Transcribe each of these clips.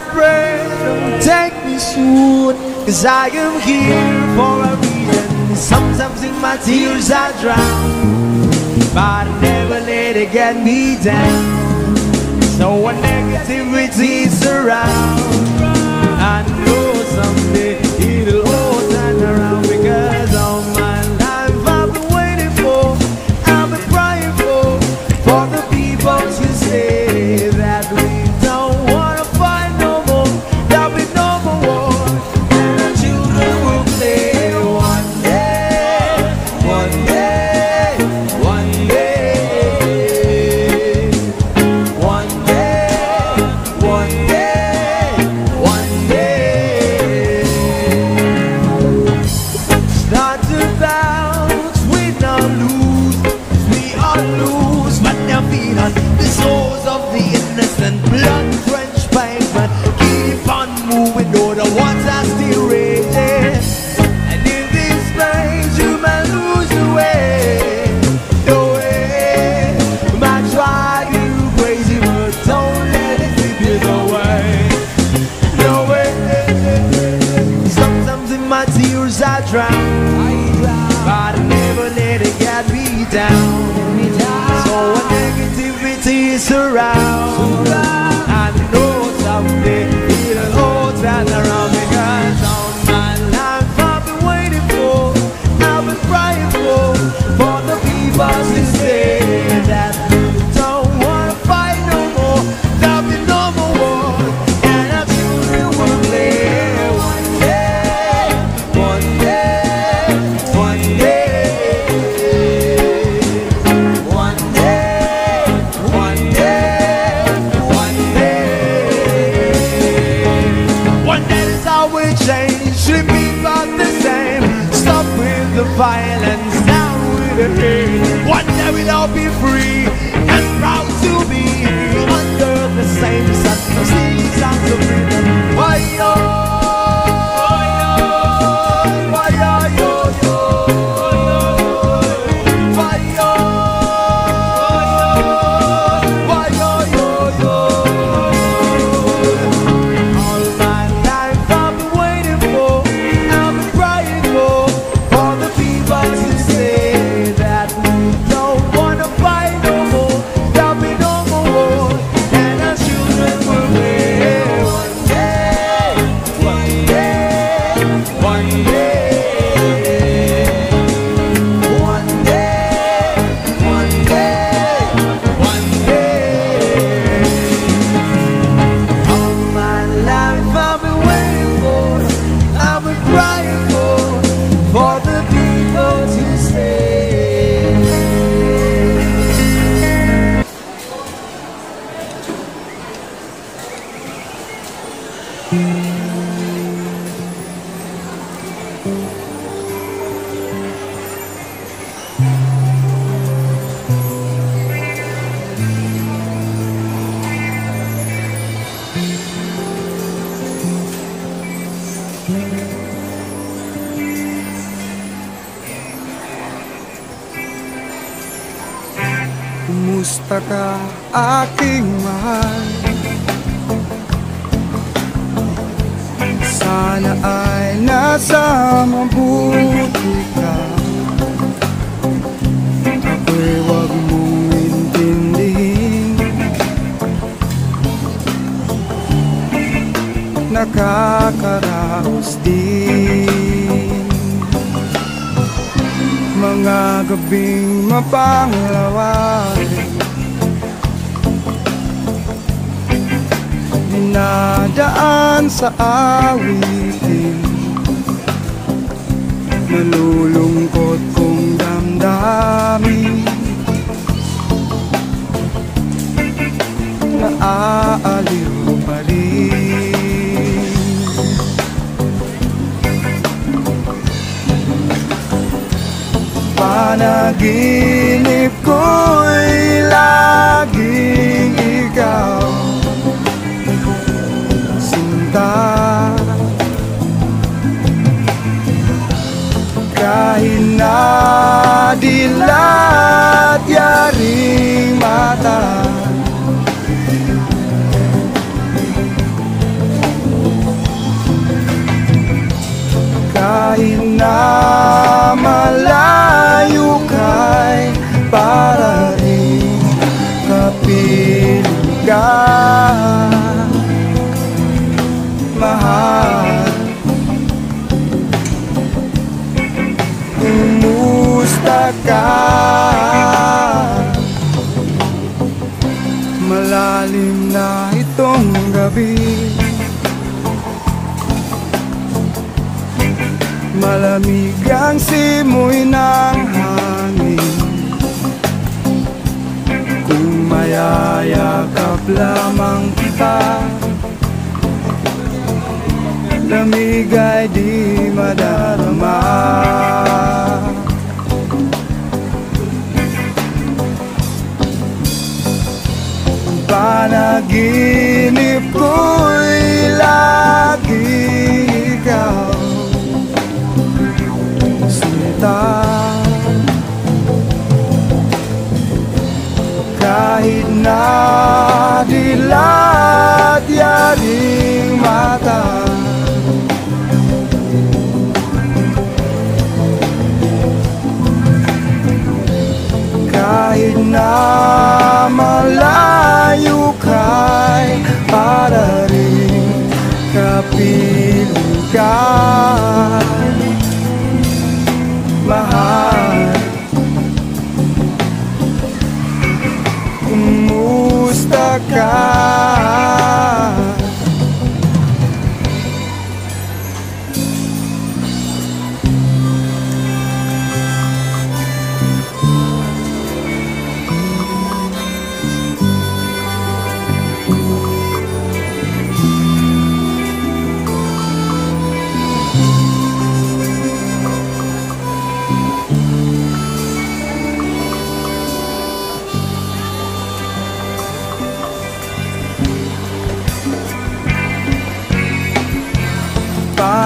pray don't take me soon. Cause I am here for a reason. Sometimes in my tears I drown. But I never let it get me down. So when negativity surrounds, moving, though the water's still raging. And in this place, you may lose your way, your way. Might drive you crazy, but don't let it slip you away. No way. Sometimes in my tears I drown, but I never let it get me down. So when negativity surrounds, I we change, be about the same. Stop with the violence, down with the hate. One day we'll all be free and proud to be under the same sun. Songs of freedom. Why yo? Kumusta ka aking mahal? Sana ay nasa mabuti ka. Ako'y huwag mong intindihin. Nakakaraos din. Mga gabing mapanglawari Dinadaan sa awitin. Nalulungkot kong damdamin. Naaaliw pa rin. Panaginip Kahit na dilat yaring mata. Kahit na malayo gabi. Malamig ang simoy ng hangin. Kung mayayakap lamang kita Lamig ay di madarama Kahit na dilat yaring mata. Kahit na malayo kay para rin kapiling ka Mahal acá.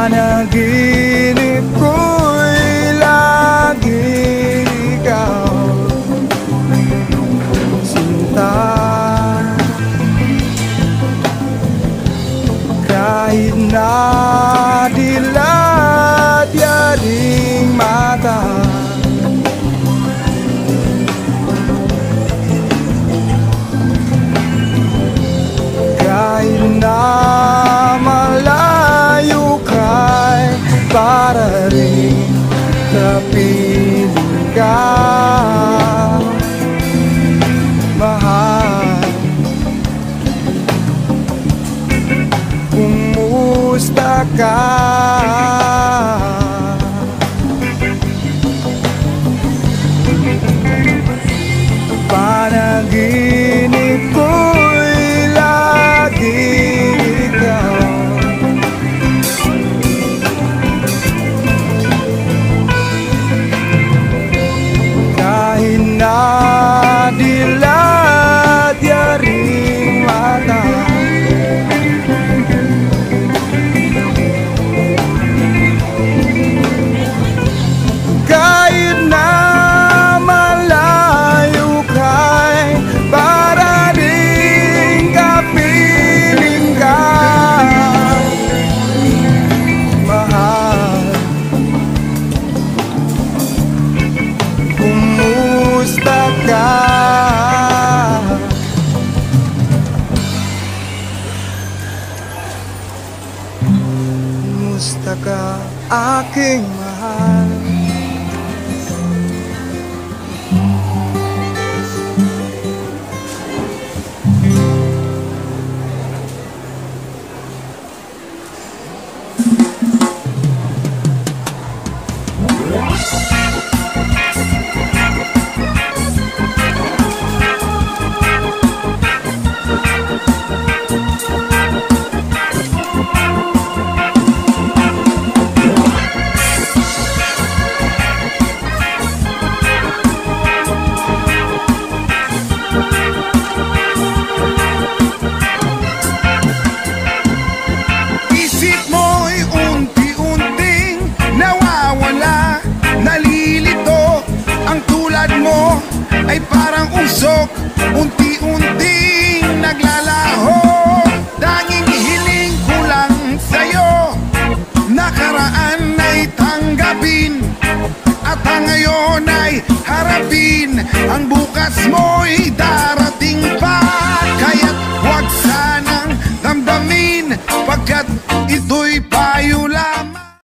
Panaginip ko'y sky ka aking ang bukas mo'y